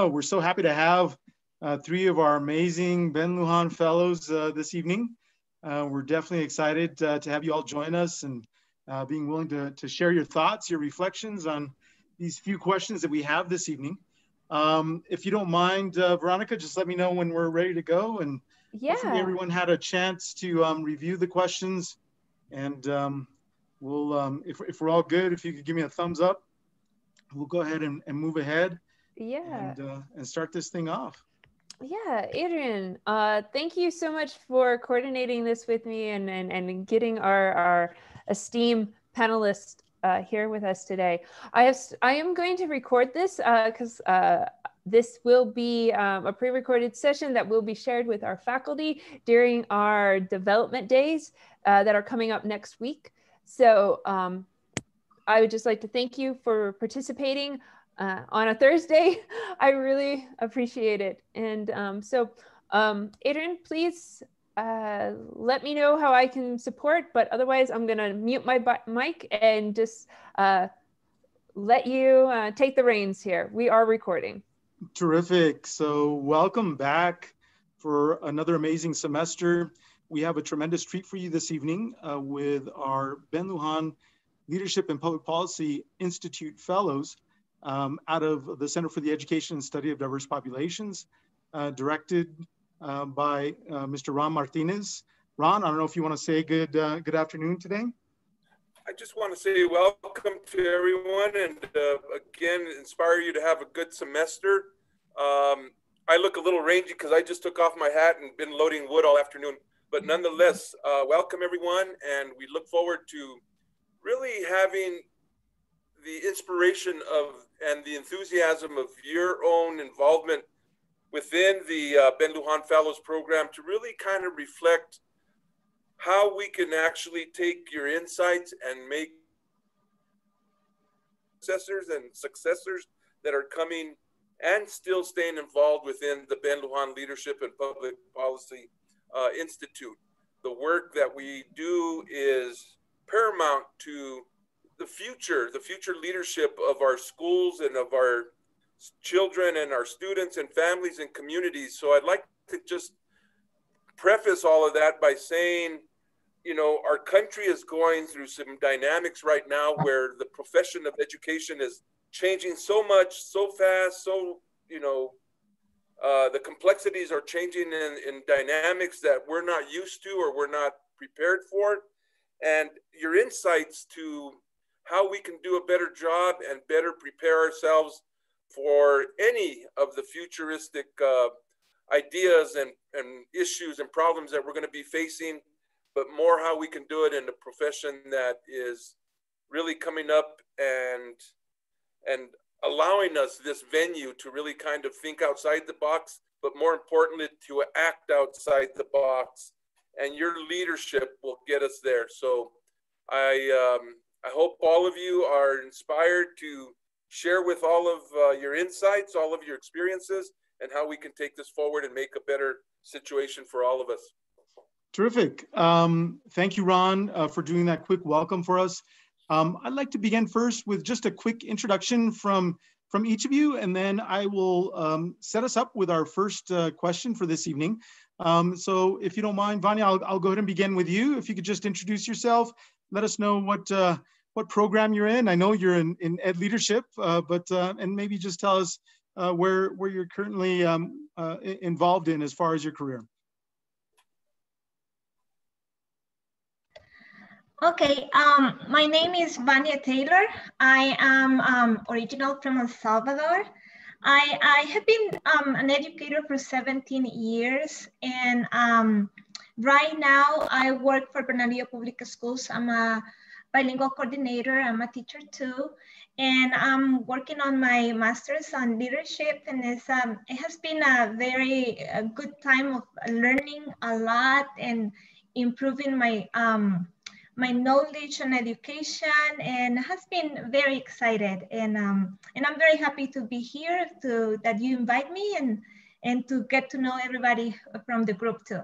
Oh, we're so happy to have uh, three of our amazing Ben Lujan Fellows uh, this evening. Uh, we're definitely excited uh, to have you all join us and uh, being willing to, to share your thoughts, your reflections on these few questions that we have this evening. Um, if you don't mind, uh, Veronica, just let me know when we're ready to go. And yeah, everyone had a chance to um, review the questions. And um, we'll, um, if, if we're all good, if you could give me a thumbs up, we'll go ahead and, and move ahead. Yeah. And, uh, and start this thing off. Yeah, Adrian, uh, thank you so much for coordinating this with me and, and, and getting our, our esteemed panelists uh, here with us today. I have I am going to record this because uh, uh, this will be um, a pre-recorded session that will be shared with our faculty during our development days uh, that are coming up next week. So um, I would just like to thank you for participating uh, on a Thursday. I really appreciate it. And um, so um, Adrian, please uh, let me know how I can support, but otherwise I'm gonna mute my mic and just uh, let you uh, take the reins here. We are recording. Terrific. So welcome back for another amazing semester. We have a tremendous treat for you this evening uh, with our Ben Lujan Leadership and Public Policy Institute Fellows um, out of the Center for the Education and Study of Diverse Populations, uh, directed uh, by uh, Mr. Ron Martinez. Ron, I don't know if you want to say good, uh, good afternoon today. I just want to say welcome to everyone and uh, again, inspire you to have a good semester. Um, I look a little rangy because I just took off my hat and been loading wood all afternoon. But nonetheless, uh, welcome everyone, and we look forward to really having the inspiration of and the enthusiasm of your own involvement within the uh, Ben Lujan Fellows program to really kind of reflect how we can actually take your insights and make successors and successors that are coming and still staying involved within the Ben Lujan Leadership and Public Policy uh, Institute. The work that we do is paramount to the future, the future leadership of our schools and of our children and our students and families and communities. So I'd like to just preface all of that by saying, you know, our country is going through some dynamics right now where the profession of education is changing so much, so fast, so, you know, uh, the complexities are changing in, in dynamics that we're not used to or we're not prepared for. And your insights to how we can do a better job and better prepare ourselves for any of the futuristic uh, ideas and, and issues and problems that we're going to be facing, but more how we can do it in a profession that is really coming up and and allowing us this venue to really kind of think outside the box, but more importantly, to act outside the box. And your leadership will get us there. So I um, I hope all of you are inspired to share with all of uh, your insights, all of your experiences, and how we can take this forward and make a better situation for all of us. Terrific. Um, thank you, Ron, uh, for doing that quick welcome for us. Um, I'd like to begin first with just a quick introduction from, from each of you, and then I will um, set us up with our first uh, question for this evening. Um, so if you don't mind, Vanya, I'll, I'll, go ahead and begin with you. If you could just introduce yourself, let us know what, uh, what program you're in. I know you're in, in ed leadership, uh, but uh, and maybe just tell us uh, where where you're currently um, uh, involved in as far as your career. Okay, um, my name is Vanya Taylor. I am um, original from El Salvador. I, I have been um, an educator for 17 years and um, right now I work for Bernalillo Public Schools. I'm a bilingual coordinator. I'm a teacher too. And I'm working on my master's on leadership. And um, it has been a very a good time of learning a lot and improving my, um, my knowledge on education and has been very excited. And, um, and I'm very happy to be here to that you invite me and, and to get to know everybody from the group too.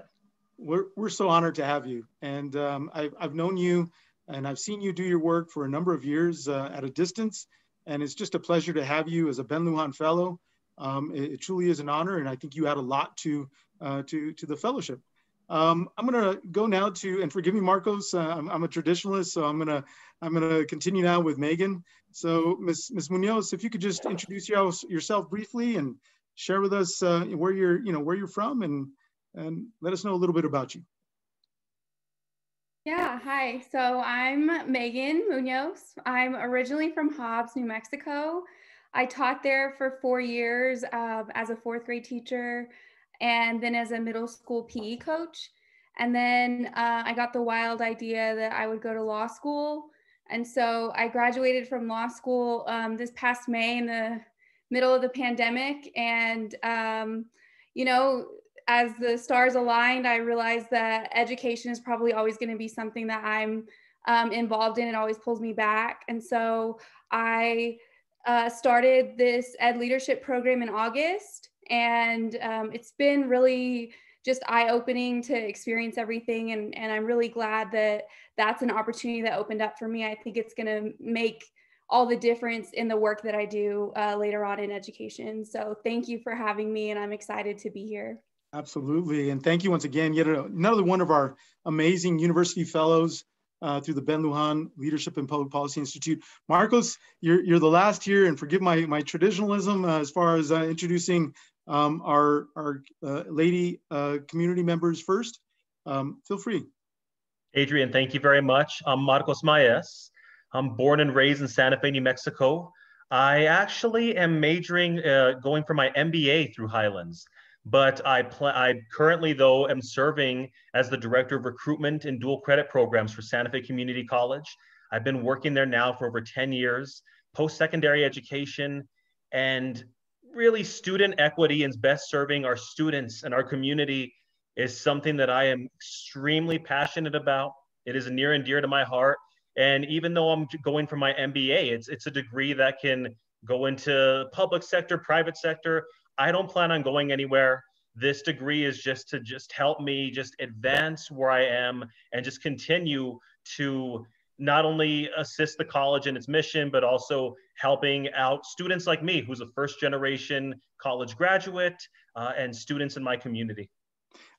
We're, we're so honored to have you. And um, I've, I've known you and I've seen you do your work for a number of years uh, at a distance. And it's just a pleasure to have you as a Ben Lujan Fellow. Um, it, it, truly is an honor, and I think you add a lot to uh, to to the fellowship. Um, I'm going to go now to, and forgive me, Marcos, uh, I'm, I'm, a traditionalist, so I'm going to I'm going to continue now with Megan. So, Ms. Ms. Munoz, if you could just introduce yourself briefly and share with us uh, where you're, you know, where you're from, and and let us know a little bit about you. Yeah, hi. So I'm Megan Munoz. I'm originally from Hobbs, New Mexico. I taught there for four years uh, as a fourth grade teacher and then as a middle school PE coach. And then uh, I got the wild idea that I would go to law school. And so I graduated from law school um, this past May in the middle of the pandemic. And, um, you know, as the stars aligned, I realized that education is probably always going to be something that I'm um, involved in. It always pulls me back. And so I uh, started this ed leadership program in August. And um, it's been really just eye opening to experience everything. And, and I'm really glad that that's an opportunity that opened up for me. I think it's going to make all the difference in the work that I do uh, later on in education. So thank you for having me, and I'm excited to be here. Absolutely. And thank you once again. Yet another one of our amazing university fellows uh, through the Ben Lujan Leadership and Public Policy Institute. Marcos, you're, you're the last here, and forgive my, my traditionalism uh, as far as uh, introducing um, our, our uh, lady uh, community members first. Um, feel free. Adrian, thank you very much. I'm Marcos Maes. I'm born and raised in Santa Fe, New Mexico. I actually am majoring, uh, going for my MBA through Highlands but I, I currently though am serving as the director of recruitment and dual credit programs for Santa Fe Community College. I've been working there now for over 10 years, post-secondary education, and really student equity and best serving our students and our community is something that I am extremely passionate about. It is near and dear to my heart. And even though I'm going for my MBA, it's, it's a degree that can go into public sector, private sector, I don't plan on going anywhere. This degree is just to just help me just advance where I am and just continue to not only assist the college in its mission, but also helping out students like me, who's a first generation college graduate, uh, and students in my community.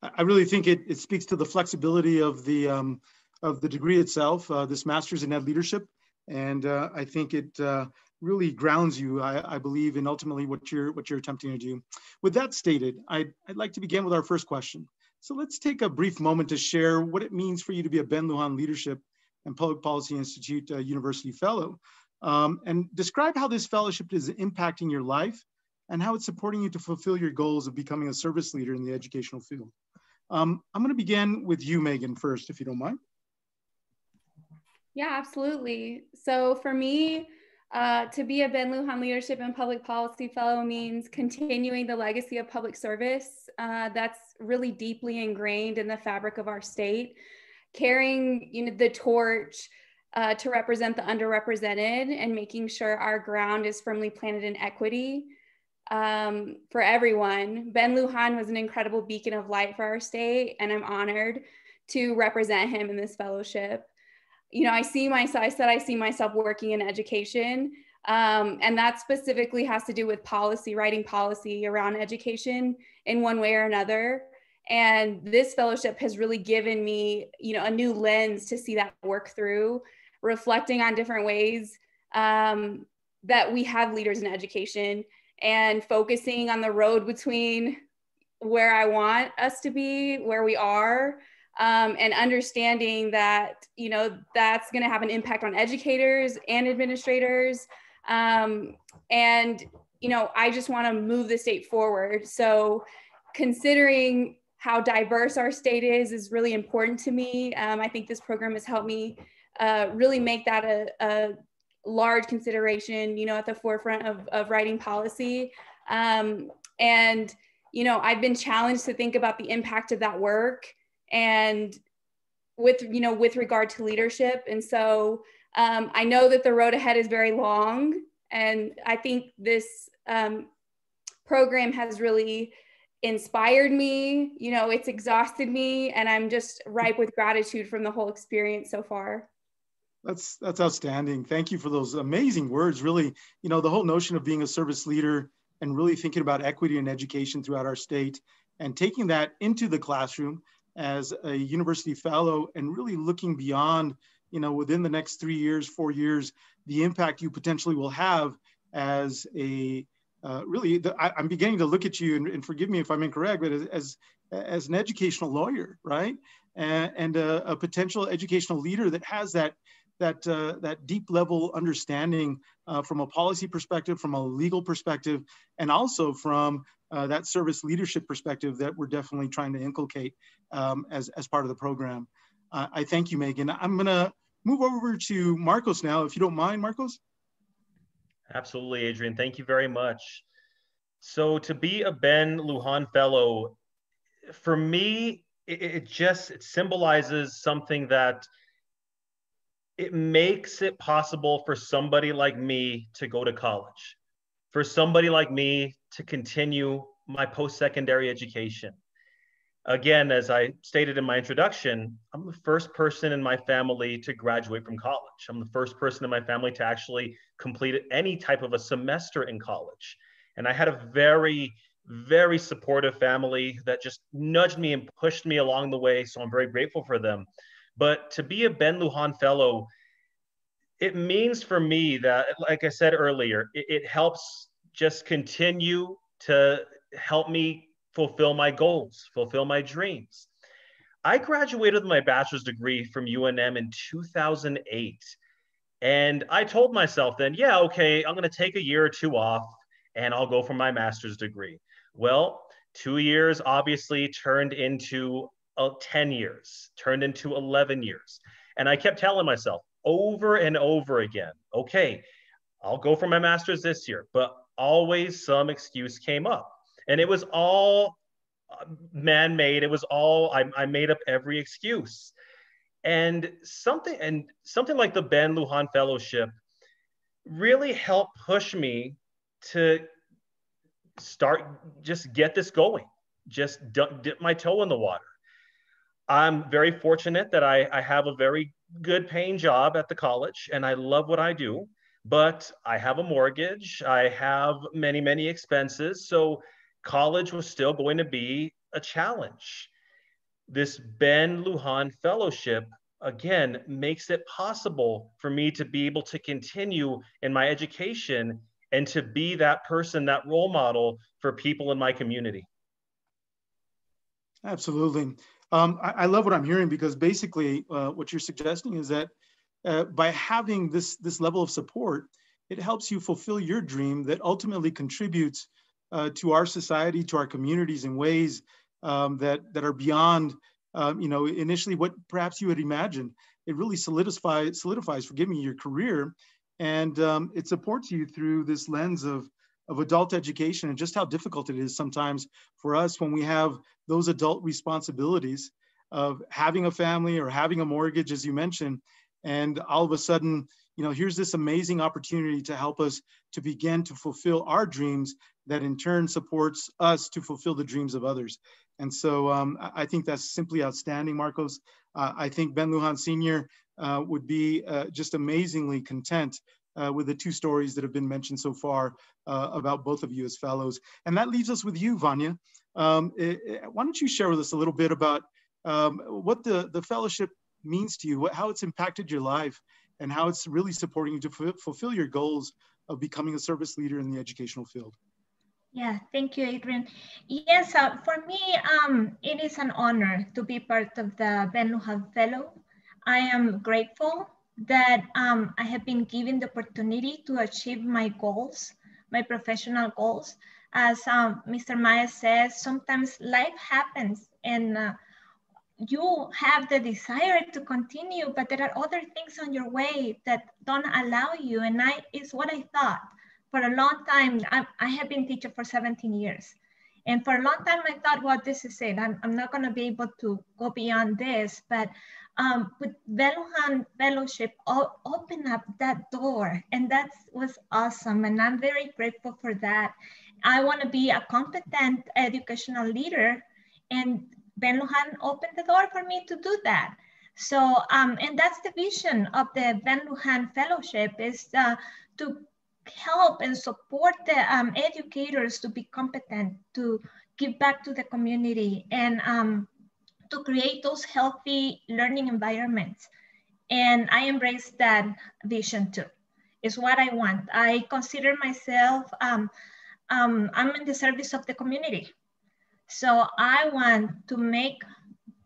I really think it, it speaks to the flexibility of the um, of the degree itself, uh, this master's in ed leadership, and uh, I think it uh, really grounds you, I, I, believe, in ultimately what you're what you're attempting to do. With that stated, I'd, I'd like to begin with our first question. So let's take a brief moment to share what it means for you to be a Ben Lujan Leadership and Public Policy Institute uh, University Fellow, um, and describe how this fellowship is impacting your life and how it's supporting you to fulfill your goals of becoming a service leader in the educational field. Um, I'm going to begin with you, Megan, first, if you don't mind. Yeah, absolutely. So for me, uh, to be a Ben Lujan Leadership and Public Policy Fellow means continuing the legacy of public service uh, that's really deeply ingrained in the fabric of our state, carrying you know, the torch uh, to represent the underrepresented and making sure our ground is firmly planted in equity um, for everyone. Ben Lujan was an incredible beacon of light for our state, and I'm honored to represent him in this fellowship you know, I see myself, I said I see myself working in education. Um, and that specifically has to do with policy, writing policy around education in one way or another. And this fellowship has really given me, you know, a new lens to see that work through, reflecting on different ways um, that we have leaders in education and focusing on the road between where I want us to be, where we are, um, and understanding that you know that's going to have an impact on educators and administrators. Um, and you know i just want to move the state forward. So considering how diverse our state is is really important to me. Um, i think this program has helped me uh, really make that a, a, large consideration you know at the forefront of, of writing policy. Um, and you know i've been challenged to think about the impact of that work and with you know with regard to leadership. And so um, i know that the road ahead is very long. And i think this um, program has really inspired me you know it's exhausted me and i'm just ripe with gratitude from the whole experience so far. That's that's outstanding. Thank you for those amazing words. Really you know the whole notion of being a service leader and really thinking about equity and education throughout our state and taking that into the classroom as a university fellow and really looking beyond, you know, within the next three years, four years, the impact you potentially will have as a uh, really, the, I, am beginning to look at you, and, and, forgive me if I'm incorrect, but as, as, as an educational lawyer, right? And, and a, a, potential educational leader that has that that uh, that deep level understanding uh, from a policy perspective, from a legal perspective, and also from uh, that service leadership perspective that we're definitely trying to inculcate um, as as part of the program. Uh, I thank you, Megan. I'm gonna move over to Marcos now, if you don't mind, Marcos. Absolutely, Adrian. Thank you very much. So to be a Ben Lujan Fellow, for me, it, it just it symbolizes something that it makes it possible for somebody like me to go to college, for somebody like me to continue my post-secondary education. Again, as I stated in my introduction, I'm the first person in my family to graduate from college. I'm the first person in my family to actually complete any type of a semester in college. And I had a very, very supportive family that just nudged me and pushed me along the way. So I'm very grateful for them. But to be a Ben Lujan Fellow, it means for me that, like I said earlier, it, it helps just continue to help me fulfill my goals, fulfill my dreams. I graduated with my bachelor's degree from UNM in 2008. And I told myself then, yeah, okay, I'm going to take a year or two off and I'll go for my master's degree. Well, two years obviously turned into uh, 10 years, turned into 11 years. And I kept telling myself over and over again, okay, I'll go for my master's this year, but always some excuse came up. And it was all uh, man made. It was all, I, I made up every excuse. And something, and something like the Ben Lujan Fellowship really helped push me to start just get this going just dip my toe in the water i'm very fortunate that I, I have a very good paying job at the college and i love what i do but i have a mortgage i have many many expenses so college was still going to be a challenge this ben lujan fellowship again makes it possible for me to be able to continue in my education and to be that person, that role model for people in my community. Absolutely. Um, I, I, love what I'm hearing because basically uh, what you're suggesting is that uh, by having this, this level of support, it helps you fulfill your dream that ultimately contributes uh, to our society, to our communities in ways um, that, that are beyond, um, you know, initially what perhaps you had imagined. It really solidifies, solidifies, forgive me, your career and um, it supports you through this lens of, of adult education and just how difficult it is sometimes for us when we have those adult responsibilities of having a family or having a mortgage, as you mentioned, and all of a sudden, you know, here's this amazing opportunity to help us to begin to fulfill our dreams that in turn supports us to fulfill the dreams of others. And so um, I think that's simply outstanding, Marcos. Uh, I think Ben Lujan Sr. Uh, would be uh, just amazingly content uh, with the two stories that have been mentioned so far uh, about both of you as fellows. And that leaves us with you, Vanya. Um, it, it, why don't you share with us a little bit about um, what the, the fellowship means to you, what, how it's impacted your life, and how it's really supporting you to fulfill your goals of becoming a service leader in the educational field. Yeah, thank you, Adrian. Yes, uh, for me, um, it is an honor to be part of the Ben Lujan Fellow I am grateful that um, I have been given the opportunity to achieve my goals, my professional goals. As um, Mr. Maya says, sometimes life happens and uh, you have the desire to continue, but there are other things on your way that don't allow you. And I is what I thought for a long time. I, I have been teacher for 17 years. And for a long time, I thought, well, this is it. I'm, I'm not going to be able to go beyond this. But um, with Ben Lujan Fellowship open up that door and that was awesome and I'm very grateful for that. I want to be a competent educational leader and Ben Lujan opened the door for me to do that. So, um, and that's the vision of the Ben Lujan Fellowship is uh, to help and support the um, educators to be competent, to give back to the community, and um, to create those healthy learning environments. And I embrace that vision too. Is what I want. I consider myself, um, um, I'm in the service of the community. So I want to make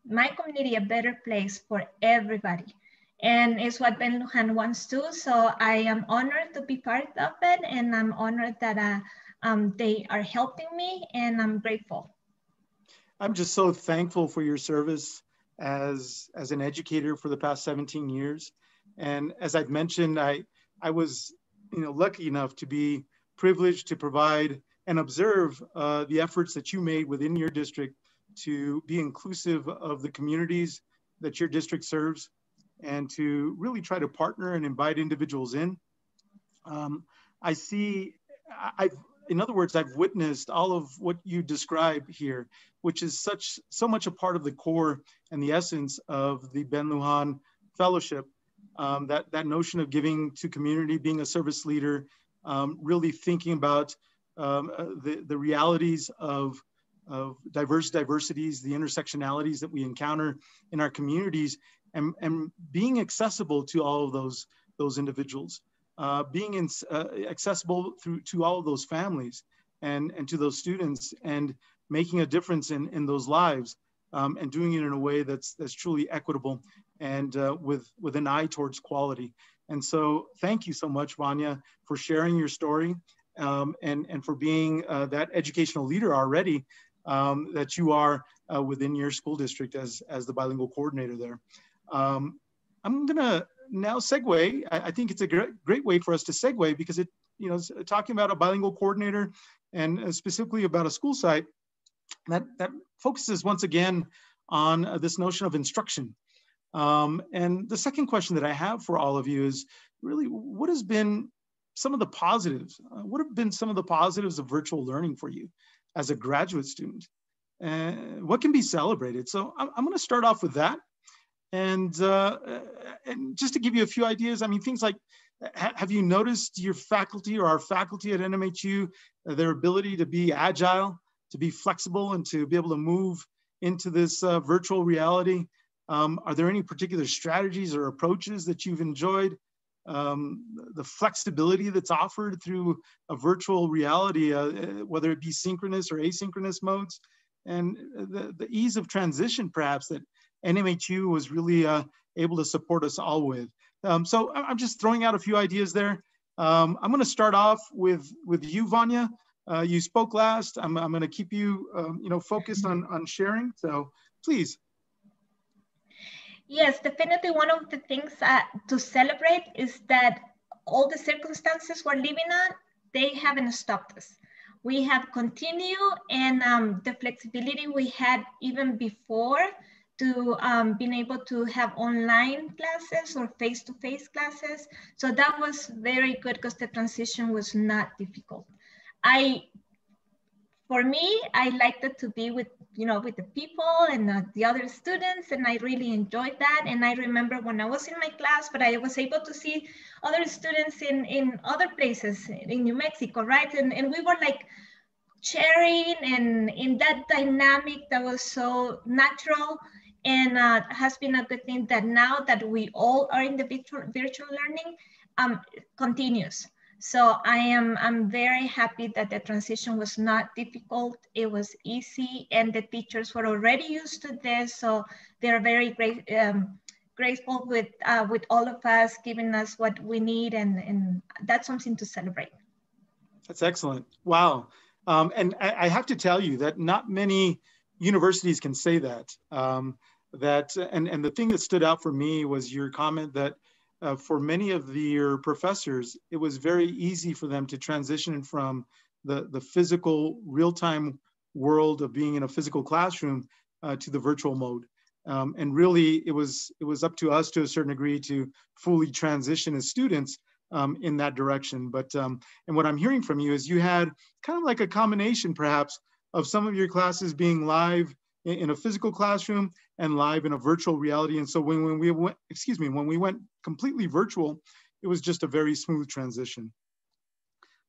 my community a better place for everybody. And it's what Ben Lujan wants to. So I am honored to be part of it. And I'm honored that uh, um, they are helping me and I'm grateful. I'm just so thankful for your service as, as an educator for the past 17 years. And as I've mentioned, I, I was you know, lucky enough to be privileged to provide and observe uh, the efforts that you made within your district to be inclusive of the communities that your district serves and to really try to partner and invite individuals in. Um, I see, I've, in other words, I've witnessed all of what you describe here, which is such so much a part of the core and the essence of the Ben Lujan Fellowship. Um, that that notion of giving to community, being a service leader, um, really thinking about um, uh, the the realities of of diverse diversities, the intersectionalities that we encounter in our communities, and, and being accessible to all of those, those individuals, uh, being in, uh, accessible through to all of those families and, and to those students and making a difference in, in those lives um, and doing it in a way that's, that's truly equitable and uh, with, with an eye towards quality. And so thank you so much, Vanya, for sharing your story um, and, and for being uh, that educational leader already um, that you are uh, within your school district as, as the bilingual coordinator there. Um, I'm gonna now segue. I, I, think it's a great, great way for us to segue because it, you know, talking about a bilingual coordinator and uh, specifically about a school site that, that focuses once again on uh, this notion of instruction. Um, and the second question that I have for all of you is really what has been some of the positives? Uh, what have been some of the positives of virtual learning for you as a graduate student? Uh, what can be celebrated? So I'm, I'm going to start off with that. And, uh, and just to give you a few ideas, I mean, things like, ha have you noticed your faculty or our faculty at NMHU, uh, their ability to be agile, to be flexible and to be able to move into this uh, virtual reality? Um, are there any particular strategies or approaches that you've enjoyed? Um, the flexibility that's offered through a virtual reality, uh, uh whether it be synchronous or asynchronous modes, and the, the ease of transition perhaps that NMHU was really uh, able to support us all with. Um, so I'm just throwing out a few ideas there. Um, I'm going to start off with with you, Vanya. Uh, you spoke last. I'm, I'm going to keep you, um, you know, focused on on sharing. So please. Yes, definitely. One of the things uh, to celebrate is that all the circumstances we're living on, they haven't stopped us. We have continued, and um, the flexibility we had even before to um, being able to have online classes or face-to-face -face classes. So that was very good because the transition was not difficult. I, for me, I liked it to be with, you know, with the people and uh, the other students, and I really enjoyed that. And I remember when I was in my class, but I was able to see other students in, in other places in New Mexico, right? And, and we were like, sharing and in that dynamic that was so natural and uh, has been a good thing that now that we all are in the virtual, virtual learning um, continues. So I am I'm very happy that the transition was not difficult. It was easy and the teachers were already used to this. So they're very great, um, grateful with, uh, with all of us, giving us what we need and, and that's something to celebrate. That's excellent. Wow. Um, and I, I, have to tell you that not many universities can say that. Um, that and, and the thing that stood out for me was your comment that uh, for many of the, your professors, it was very easy for them to transition from the, the physical real-time world of being in a physical classroom uh, to the virtual mode. Um, and really, it was, it was up to us to a certain degree to fully transition as students um, in that direction. But, um, and what I'm hearing from you is you had kind of like a combination perhaps of some of your classes being live in a physical classroom and live in a virtual reality. And so when, when we went, excuse me, when we went completely virtual, it was just a very smooth transition.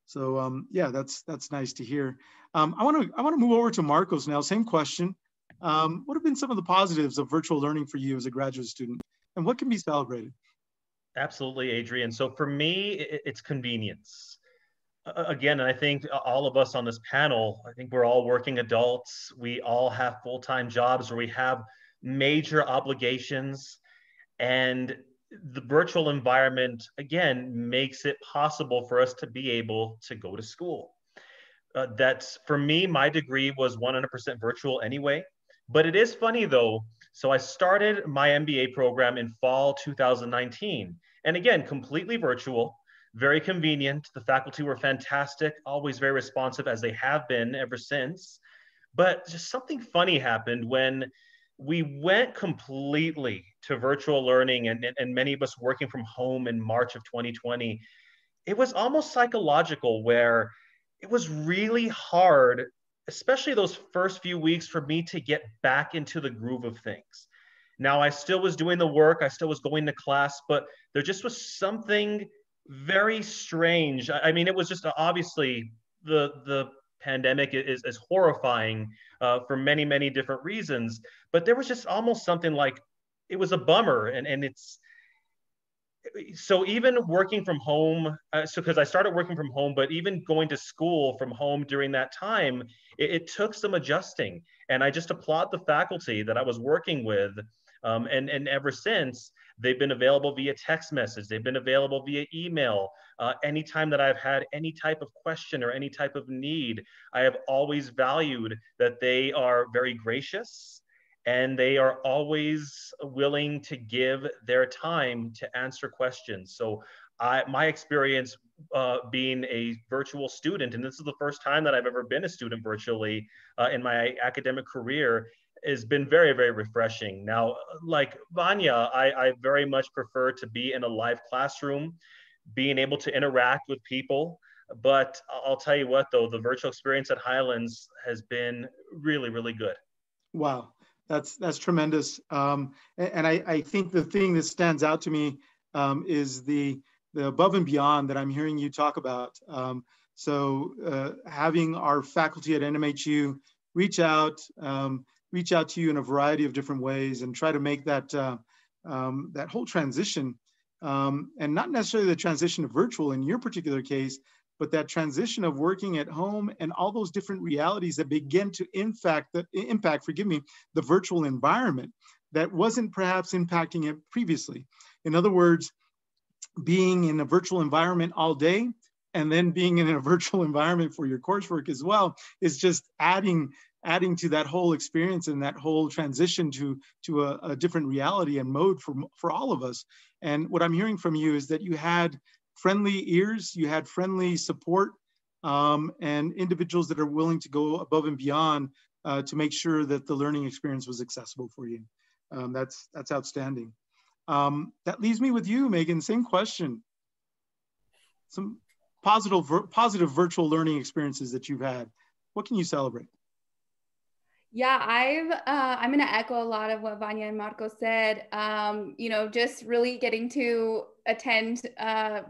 So um, yeah, that's that's nice to hear. Um, I want to I want to move over to Marcos now. Same question. Um, what have been some of the positives of virtual learning for you as a graduate student, and what can be celebrated? Absolutely, Adrian. So for me, it's convenience. Again, and I think all of us on this panel, I think we're all working adults. We all have full-time jobs or we have major obligations. And the virtual environment, again, makes it possible for us to be able to go to school. Uh, that's for me, my degree was 100% virtual anyway. But it is funny though. So I started my MBA program in fall 2019. And again, completely virtual, very convenient. The faculty were fantastic, always very responsive as they have been ever since. But just something funny happened when we went completely to virtual learning and, and many of us working from home in March of 2020. It was almost psychological where it was really hard, especially those first few weeks, for me to get back into the groove of things. Now, I still was doing the work, I still was going to class, but there just was something very strange. I mean, it was just obviously the the pandemic is, is horrifying uh, for many, many different reasons. But there was just almost something like it was a bummer. And, and it's so even working from home, uh, so because I started working from home, but even going to school from home during that time, it, it took some adjusting. And I just applaud the faculty that I was working with. Um, and, and ever since, They've been available via text message. They've been available via email. Uh, anytime that I've had any type of question or any type of need, I have always valued that they are very gracious and they are always willing to give their time to answer questions. So I, my experience uh, being a virtual student, and this is the first time that I've ever been a student virtually uh, in my academic career, has been very, very refreshing. Now, like Vanya, I, I very much prefer to be in a live classroom, being able to interact with people. But I'll tell you what, though, the virtual experience at Highlands has been really, really good. Wow, that's that's tremendous. Um, and I, I think the thing that stands out to me um, is the the above and beyond that I'm hearing you talk about. Um, so uh, having our faculty at NMHU reach out, um, reach out to you in a variety of different ways and try to make that uh, um, that whole transition um, and not necessarily the transition to virtual in your particular case but that transition of working at home and all those different realities that begin to impact the impact forgive me the virtual environment that wasn't perhaps impacting it previously. In other words being in a virtual environment all day and then being in a virtual environment for your coursework as well is just adding adding to that whole experience and that whole transition to to a, a, different reality and mode for for all of us. And what i'm hearing from you is that you had friendly ears you had friendly support um, and individuals that are willing to go above and beyond uh, to make sure that the learning experience was accessible for you. Um, that's that's outstanding. Um, that leaves me with you megan same question. Some positive positive virtual learning experiences that you've had what can you celebrate yeah, I've uh, I'm gonna echo a lot of what Vanya and Marco said. Um, you know, just really getting to attend uh,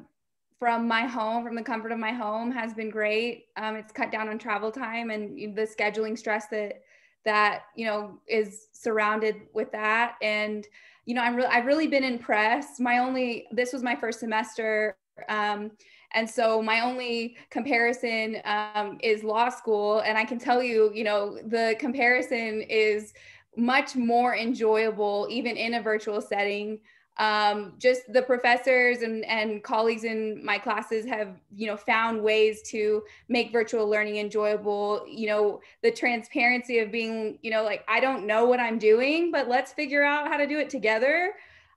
from my home, from the comfort of my home, has been great. Um, it's cut down on travel time and the scheduling stress that that you know is surrounded with that. And you know, I'm really I've really been impressed. My only this was my first semester. Um, and so my only comparison um, is law school. And I can tell you, you know, the comparison is much more enjoyable, even in a virtual setting. Um, just the professors and, and colleagues in my classes have, you know, found ways to make virtual learning enjoyable. You know, the transparency of being, you know, like, I don't know what I'm doing, but let's figure out how to do it together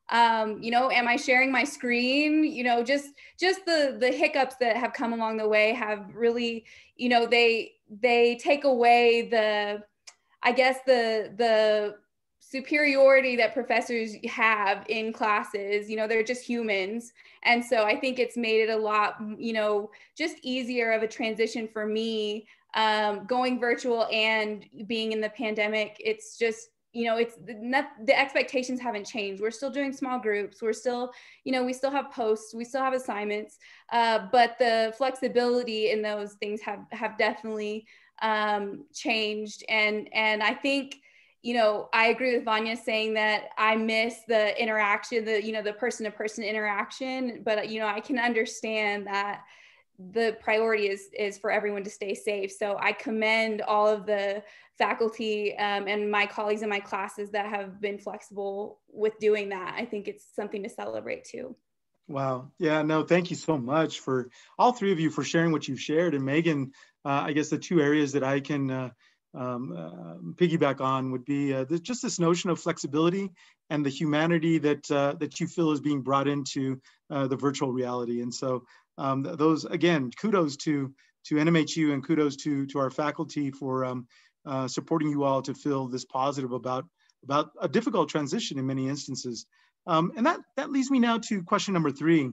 um, you know am i sharing my screen? You know just just the the hiccups that have come along the way have really you know they they take away the i guess the the superiority that professors have in classes. You know they're just humans. And so i think it's made it a lot you know just easier of a transition for me. Um, going virtual and being in the pandemic it's just you know it's not, the expectations haven't changed. We're still doing small groups. We're still you know we still have posts. We still have assignments. Uh, but the flexibility in those things have have definitely um, changed. And and i think you know i agree with vanya saying that i miss the interaction the you know the person to person interaction. But you know i can understand that the priority is is for everyone to stay safe. So i commend all of the faculty um, and my colleagues in my classes that have been flexible with doing that. I think it's something to celebrate too. Wow. Yeah no thank you so much for all three of you for sharing what you've shared. And megan uh, i guess the two areas that i can uh, um, uh, piggyback on would be uh, this, just this notion of flexibility and the humanity that uh, that you feel is being brought into uh, the virtual reality. And so um, those again, kudos to to NMHU and kudos to to our faculty for um, uh, supporting you all to feel this positive about about a difficult transition in many instances. Um, and that that leads me now to question number three.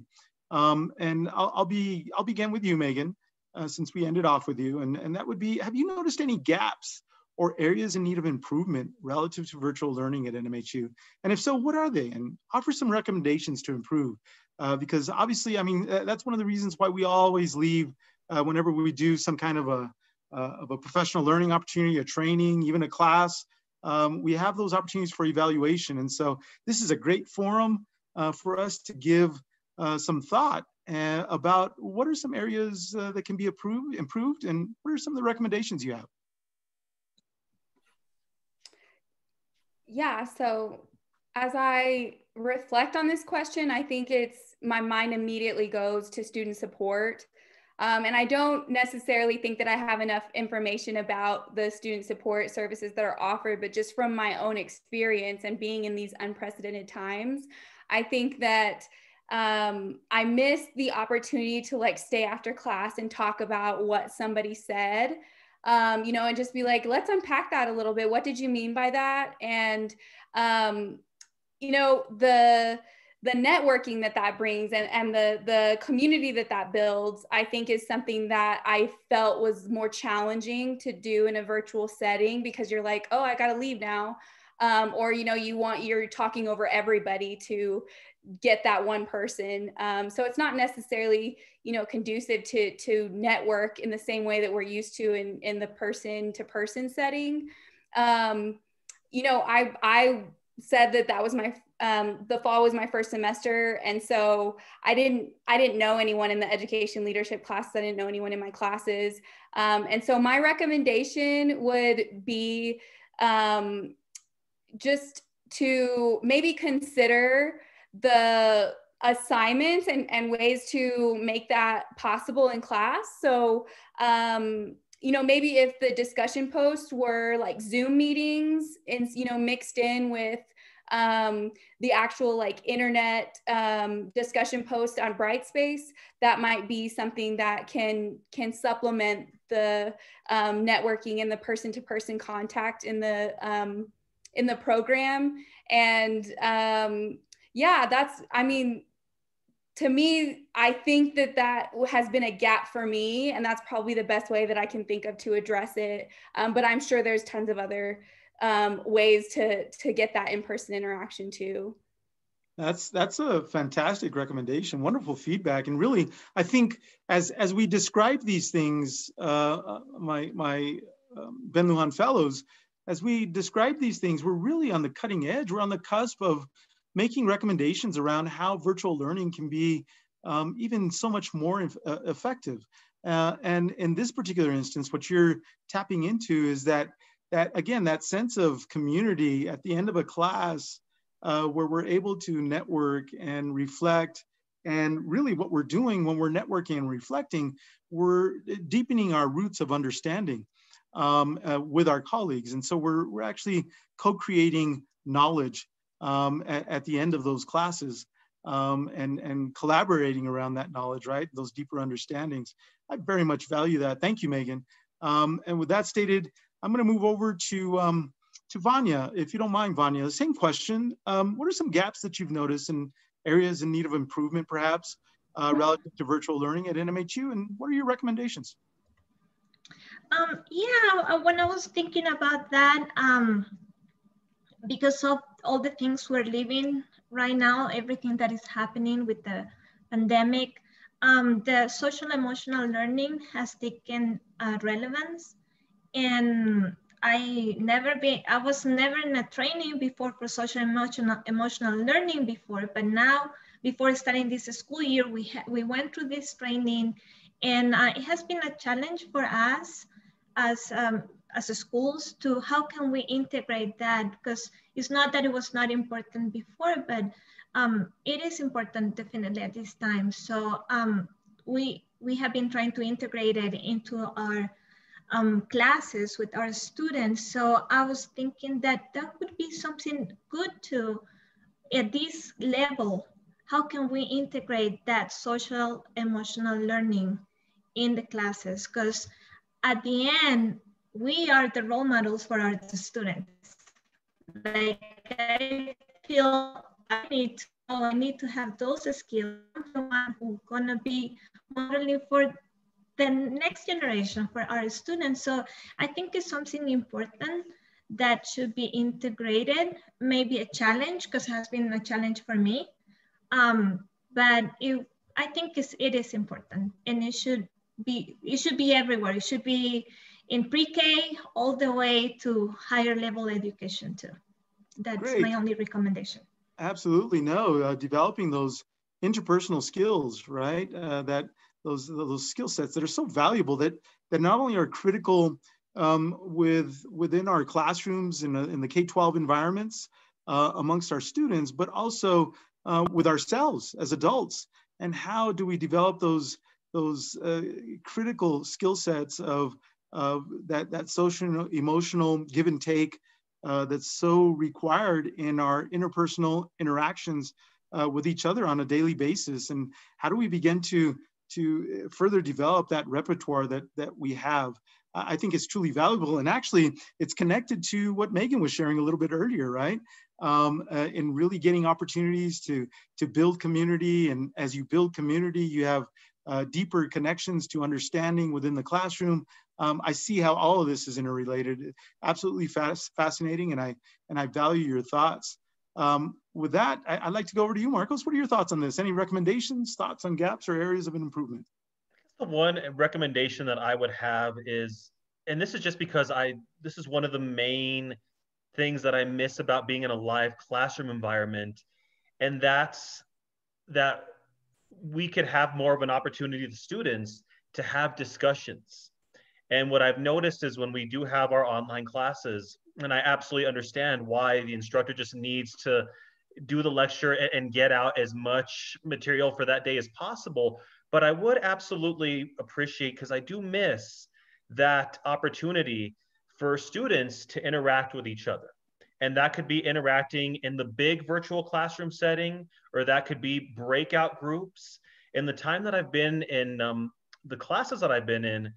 Um, and I'll, I'll, be I'll begin with you, Megan, uh, since we ended off with you. And, and that would be, have you noticed any gaps or areas in need of improvement relative to virtual learning at NMHU? And if so, what are they? And offer some recommendations to improve uh, because obviously, I mean, that's one of the reasons why we always leave uh, whenever we do some kind of a, uh, of a professional learning opportunity, a training, even a class, um, we have those opportunities for evaluation. And so this is a great forum uh, for us to give uh, some thought uh, about what are some areas that can be approved, improved and what are some of the recommendations you have? Yeah, so as I reflect on this question, I think it's my mind immediately goes to student support. Um, and I don't necessarily think that I have enough information about the student support services that are offered, but just from my own experience and being in these unprecedented times, I think that um, I missed the opportunity to like stay after class and talk about what somebody said. Um, you know, and just be like, let's unpack that a little bit. What did you mean by that? And um, you know the the networking that that brings and, and the the community that that builds i think is something that i felt was more challenging to do in a virtual setting because you're like oh i gotta leave now um, or you know you want you're talking over everybody to get that one person. Um, so it's not necessarily you know conducive to to network in the same way that we're used to in in the person to person setting. Um, you know i i said that that was my um, the fall was my first semester. And so i didn't i didn't know anyone in the education leadership class. I didn't know anyone in my classes. Um, and so my recommendation would be um, just to maybe consider the assignments and, and ways to make that possible in class. So um, you know, maybe if the discussion posts were like Zoom meetings and, you know, mixed in with um, the actual like internet um, discussion post on Brightspace, that might be something that can can supplement the um, networking and the person-to-person contact in the um, in the program. And um, yeah, that's I mean to me, I think that that has been a gap for me, and that's probably the best way that I can think of to address it. Um, but I'm sure there's tons of other um, ways to to get that in-person interaction too. That's that's a fantastic recommendation. Wonderful feedback, and really, I think as as we describe these things, uh, uh my my um, Ben Lujan fellows, as we describe these things, we're really on the cutting edge. We're on the cusp of making recommendations around how virtual learning can be um, even so much more uh, effective. Uh, and in this particular instance, what you're tapping into is that, that again, that sense of community at the end of a class uh, where we're able to network and reflect. And really what we're doing when we're networking and reflecting, we're deepening our roots of understanding um, uh, with our colleagues. And so we're, we're actually co-creating knowledge um, at, at, the end of those classes um, and, and collaborating around that knowledge, right? Those deeper understandings. I very much value that. Thank you, Megan. Um, and with that stated, I'm gonna move over to, um, to Vanya, if you don't mind, Vanya. The same question. Um, what are some gaps that you've noticed in areas in need of improvement, perhaps, uh, relative to virtual learning at NMHU? And what are your recommendations? Um, yeah, uh, when I was thinking about that, um, because of all the things we're living right now, everything that is happening with the pandemic, um, the social emotional learning has taken uh, relevance. And I never been, I was never in a training before for social emotional, emotional learning before, but now before starting this school year, we, we went through this training and uh, it has been a challenge for us as um, as schools to how can we integrate that? Because it's not that it was not important before but um, it is important definitely at this time. So um, we we have been trying to integrate it into our um, classes with our students. So i was thinking that that would be something good to at this level how can we integrate that social emotional learning in the classes? Because at the end we are the role models for our students. Like I feel I need to I need to have those skills. I'm the one who's gonna be modeling for the next generation for our students. So I think it's something important that should be integrated, maybe a challenge because it has been a challenge for me. Um, but it, I think it's, it is important and it should be, it should be everywhere. It should be in pre-K all the way to higher level education too. That's Great. my only recommendation. Absolutely, no, uh, developing those interpersonal skills, right? Uh, that those those skill sets that are so valuable that that not only are critical um, with within our classrooms in, a, in the K-12 environments uh, amongst our students, but also uh, with ourselves as adults. And how do we develop those those uh, critical skill sets of uh, that, that social emotional give and take uh, that's so required in our interpersonal interactions uh, with each other on a daily basis. And how do we begin to, to further develop that repertoire that, that we have? I think it's truly valuable. And actually, it's connected to what Megan was sharing a little bit earlier, right? Um, uh, in really getting opportunities to, to build community. And as you build community, you have uh, deeper connections to understanding within the classroom. Um, I see how all of this is interrelated. Absolutely fast, fascinating, and I and I value your thoughts. Um, with that, I, would like to go over to you, Marcos. What are your thoughts on this? Any recommendations, thoughts on gaps or areas of improvement? The one recommendation that I would have is, and this is just because I this is one of the main things that I miss about being in a live classroom environment, and that's that we could have more of an opportunity to students to have discussions. And what I've noticed is when we do have our online classes, and I absolutely understand why the instructor just needs to do the lecture and, get out as much material for that day as possible. But I would absolutely appreciate, because I do miss that opportunity for students to interact with each other. And that could be interacting in the big virtual classroom setting, or that could be breakout groups. In the time that I've been in um, the classes that I've been in,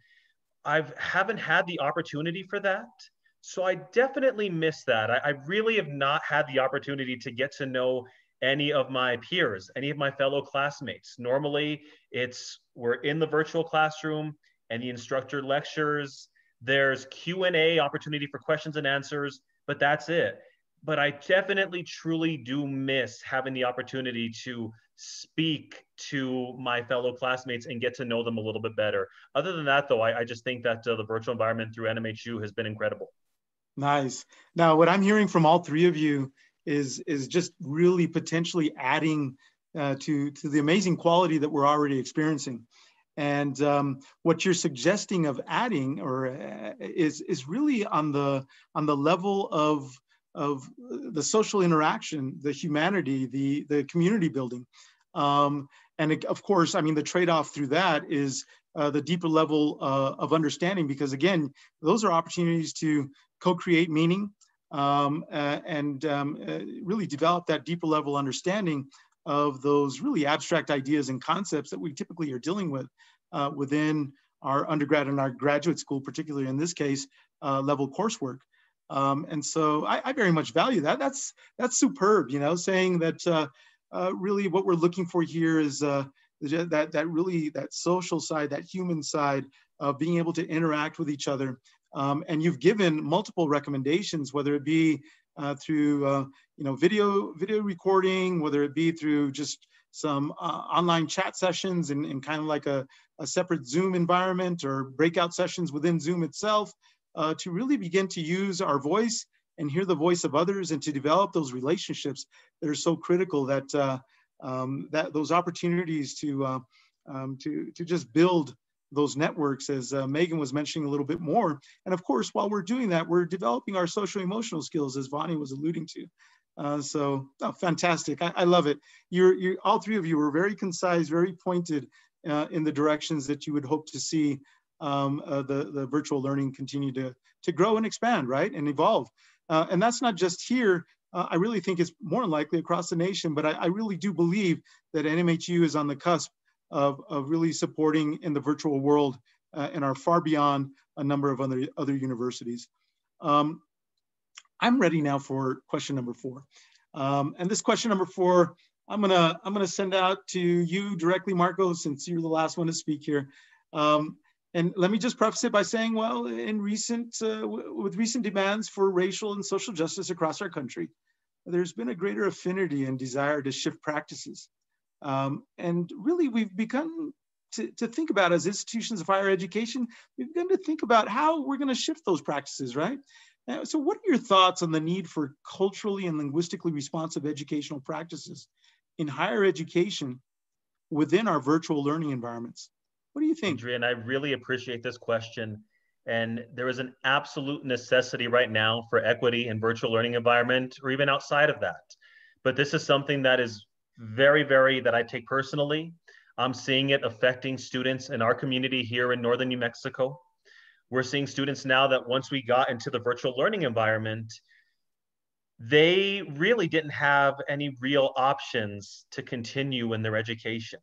I haven't had the opportunity for that. So I definitely miss that. I, I really have not had the opportunity to get to know any of my peers, any of my fellow classmates. Normally, it's we're in the virtual classroom and the instructor lectures. There's Q and A opportunity for questions and answers but that's it. But I definitely, truly do miss having the opportunity to speak to my fellow classmates and get to know them a little bit better. Other than that, though, I, I just think that uh, the virtual environment through NMHU has been incredible. Nice. Now, what I'm hearing from all three of you is is just really potentially adding uh, to to the amazing quality that we're already experiencing. And um, what you're suggesting of adding or uh, is, is really on the, on the level of, of the social interaction, the humanity, the, the community building. Um, and it, of course, I mean, the trade-off through that is uh, the deeper level uh, of understanding, because again, those are opportunities to co-create meaning um, uh, and um, uh, really develop that deeper level understanding of those really abstract ideas and concepts that we typically are dealing with uh, within our undergrad and our graduate school, particularly in this case, uh, level coursework. Um, and so I, I, very much value that. That's that's superb, you know, saying that uh, uh really what we're looking for here is uh, that that really that social side, that human side of being able to interact with each other. Um, and you've given multiple recommendations, whether it be uh, through uh, you know video video recording, whether it be through just some uh, online chat sessions and, and kind of like a, a, separate Zoom environment or breakout sessions within Zoom itself, uh, to really begin to use our voice and hear the voice of others and to develop those relationships that are so critical that uh, um, that those opportunities to uh, um, to to just build those networks as uh, Megan was mentioning a little bit more. And of course, while we're doing that, we're developing our social emotional skills as Vanya was alluding to. Uh, so oh, fantastic, I, I, love it. You're, you're, all three of you were very concise, very pointed uh, in the directions that you would hope to see um, uh, the, the virtual learning continue to, to grow and expand, right, and evolve. Uh, and that's not just here, uh, I really think it's more likely across the nation, but I, I, really do believe that NMHU is on the cusp of, of really supporting in the virtual world uh, and are far beyond a number of other, other universities. Um, I'm ready now for question number four. Um, and this question number four, I'm gonna I'm gonna send out to you directly, Marco, since you're the last one to speak here. Um, and let me just preface it by saying, well, in recent uh, with recent demands for racial and social justice across our country, there's been a greater affinity and desire to shift practices. Um, and really, we've begun to, to think about as institutions of higher education, we've begun to think about how we're going to shift those practices, right? Uh, so what are your thoughts on the need for culturally and linguistically responsive educational practices in higher education within our virtual learning environments? What do you think? Adrian, I really appreciate this question. And there is an absolute necessity right now for equity in virtual learning environment or even outside of that. But this is something that is very, very, that I take personally. I'm seeing it affecting students in our community here in Northern New Mexico. We're seeing students now that once we got into the virtual learning environment, they really didn't have any real options to continue in their education.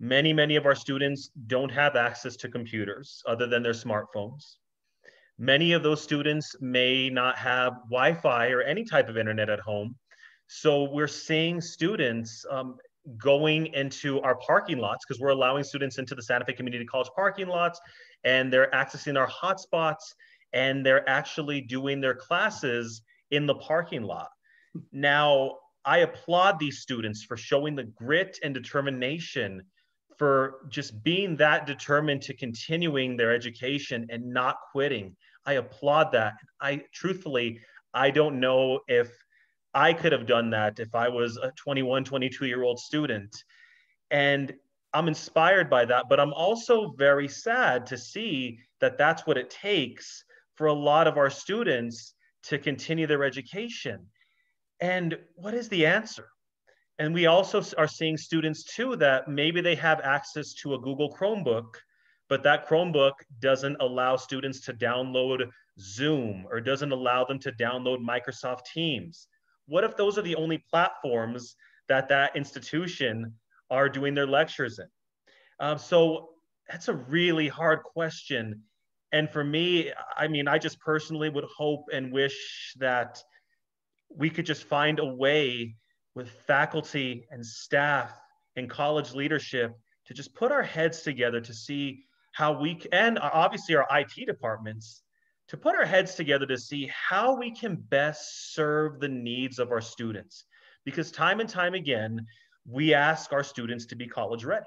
Many, many of our students don't have access to computers other than their smartphones. Many of those students may not have Wi Fi or any type of internet at home. So we're seeing students um, going into our parking lots because we're allowing students into the Santa Fe Community College parking lots and they're accessing our hotspots and they're actually doing their classes in the parking lot. Now, I applaud these students for showing the grit and determination for just being that determined to continuing their education and not quitting. I applaud that. I truthfully, I don't know if I could have done that if I was a 21, 22 year old student. And I'm inspired by that, but I'm also very sad to see that that's what it takes for a lot of our students to continue their education. And what is the answer? And we also are seeing students too that maybe they have access to a Google Chromebook, but that Chromebook doesn't allow students to download Zoom or doesn't allow them to download Microsoft Teams. What if those are the only platforms that that institution are doing their lectures in? Um, so that's a really hard question. And for me, I mean, I just personally would hope and wish that we could just find a way with faculty and staff and college leadership to just put our heads together to see how we can, and obviously our IT departments, to put our heads together to see how we can best serve the needs of our students. Because time and time again, we ask our students to be college ready.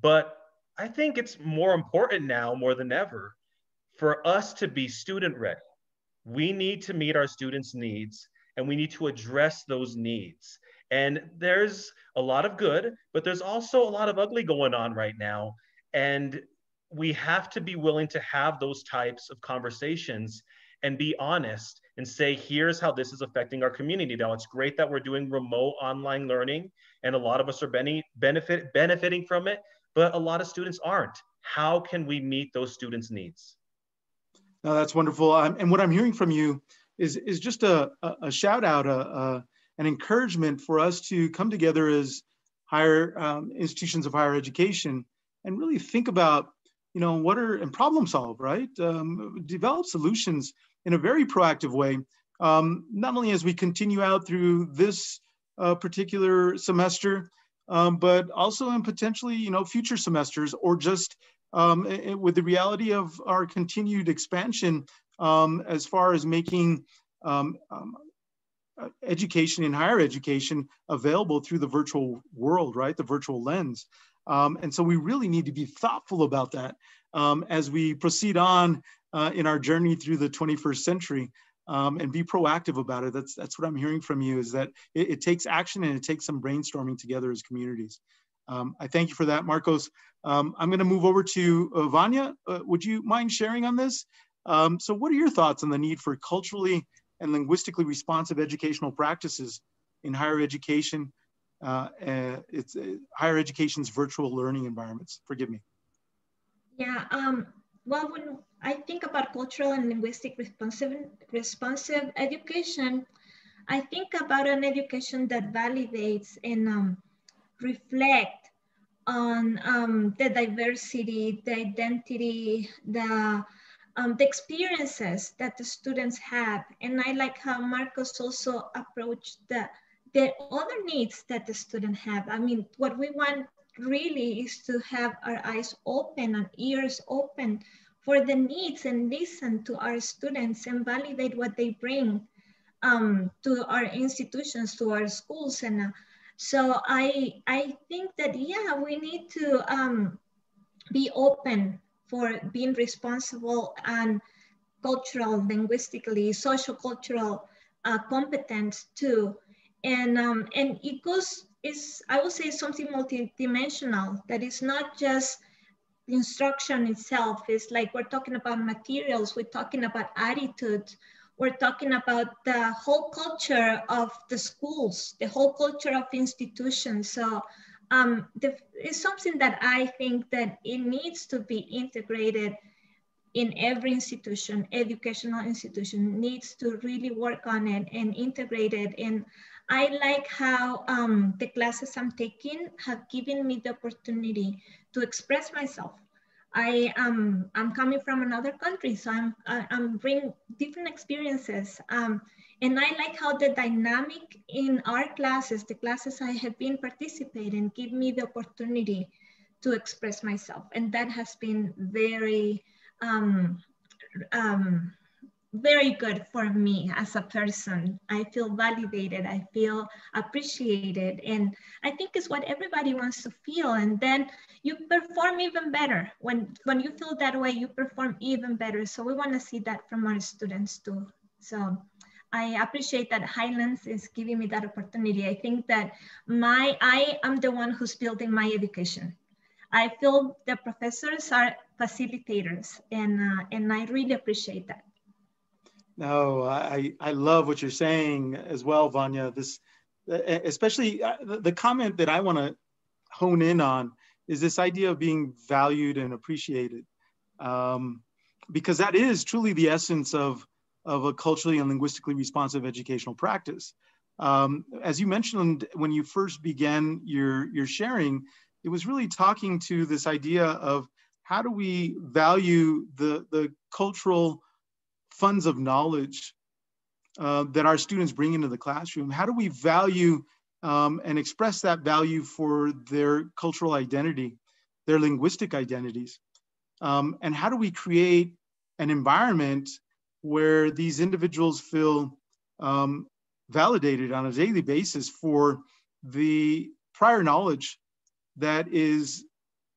But I think it's more important now more than ever for us to be student ready. We need to meet our students' needs and we need to address those needs. And there's a lot of good, but there's also a lot of ugly going on right now. And we have to be willing to have those types of conversations and be honest and say, here's how this is affecting our community. Now, it's great that we're doing remote online learning, and a lot of us are benefit, benefiting from it, but a lot of students aren't. How can we meet those students' needs? No, that's wonderful. Um, and what I'm hearing from you is, is just a, a, a shout out, a, a, an encouragement for us to come together as higher um, institutions of higher education and really think about, you know, what are, and problem solve, right? Um, develop solutions in a very proactive way, um, not only as we continue out through this uh, particular semester, um, but also in potentially, you know, future semesters or just um, with the reality of our continued expansion um, as far as making um, uh, education in higher education available through the virtual world, right? The virtual lens. Um, and so we really need to be thoughtful about that um, as we proceed on uh, in our journey through the 21st century um, and be proactive about it. That's, that's what I'm hearing from you is that it, it takes action and it takes some brainstorming together as communities. Um, I thank you for that, Marcos. Um, I'm gonna move over to uh, Vanya. Uh, would you mind sharing on this? Um, so what are your thoughts on the need for culturally and linguistically responsive educational practices in higher education, uh, it's uh, higher education's virtual learning environments? Forgive me. Yeah, um, well, when I think about cultural and linguistic responsive, responsive education, I think about an education that validates and um, reflect on um, the diversity, the identity, the um, the experiences that the students have. And I like how Marcos also approached the, the other needs that the student have. I mean, what we want really is to have our eyes open and ears open for the needs and listen to our students and validate what they bring um, to our institutions, to our schools. And uh, so I, I think that, yeah, we need to um, be open for being responsible and cultural, linguistically, social cultural uh, competence too. And, um, and it goes, is I would say something multidimensional that is not just instruction itself. It's like we're talking about materials, we're talking about attitude, we're talking about the whole culture of the schools, the whole culture of institutions. So um, the, it's something that I think that it needs to be integrated in every institution, educational institution needs to really work on it and integrate it. And I like how um, the classes I'm taking have given me the opportunity to express myself. I am I'm coming from another country, so I'm I'm bring different experiences. Um, and I like how the dynamic in our classes, the classes I have been participating, give me the opportunity to express myself. And that has been very, um, um, very good for me as a person. I feel validated, I feel appreciated. And I think it's what everybody wants to feel. And then you perform even better. When, when you feel that way, you perform even better. So we wanna see that from our students too. So I appreciate that Highlands is giving me that opportunity. I think that my I am the one who's building my education. I feel the professors are facilitators, and uh, and I really appreciate that. No, I I love what you're saying as well, Vanya. This, especially uh, the comment that I want to hone in on is this idea of being valued and appreciated, um, because that is truly the essence of of a culturally and linguistically responsive educational practice. Um, as you mentioned when you first began your, your sharing, it was really talking to this idea of how do we value the, the cultural funds of knowledge uh, that our students bring into the classroom? How do we value um, and express that value for their cultural identity, their linguistic identities? Um, and how do we create an environment where these individuals feel um, validated on a daily basis for the prior knowledge that is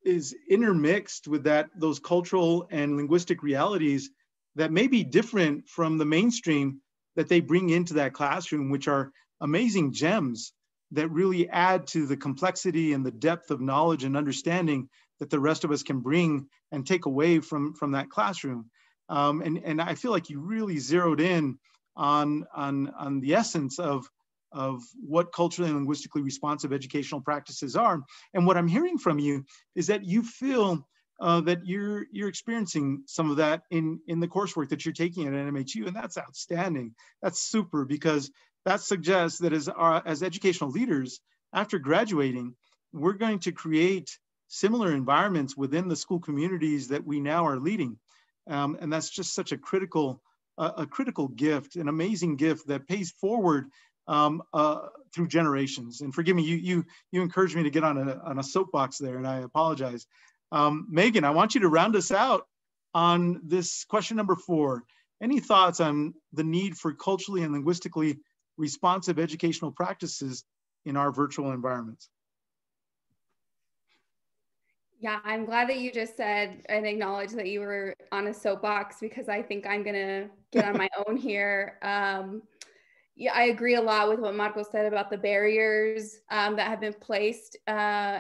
is intermixed with that those cultural and linguistic realities that may be different from the mainstream that they bring into that classroom which are amazing gems that really add to the complexity and the depth of knowledge and understanding that the rest of us can bring and take away from from that classroom um, and, and I feel like you really zeroed in on, on, on the essence of, of what culturally and linguistically responsive educational practices are. And what I'm hearing from you is that you feel uh, that you're you're experiencing some of that in in the coursework that you're taking at NMHU, and that's outstanding. That's super because that suggests that as our, as educational leaders, after graduating, we're going to create similar environments within the school communities that we now are leading. Um, and that's just such a critical, uh, a critical gift, an amazing gift that pays forward um, uh, through generations. And forgive me, you you you encouraged me to get on a on a soapbox there, and I apologize. Um, Megan, I want you to round us out on this question number four. Any thoughts on the need for culturally and linguistically responsive educational practices in our virtual environments. Yeah, I'm glad that you just said and acknowledged that you were on a soapbox because I think I'm going to get on my own here. Um, yeah, I agree a lot with what Marco said about the barriers um, that have been placed uh,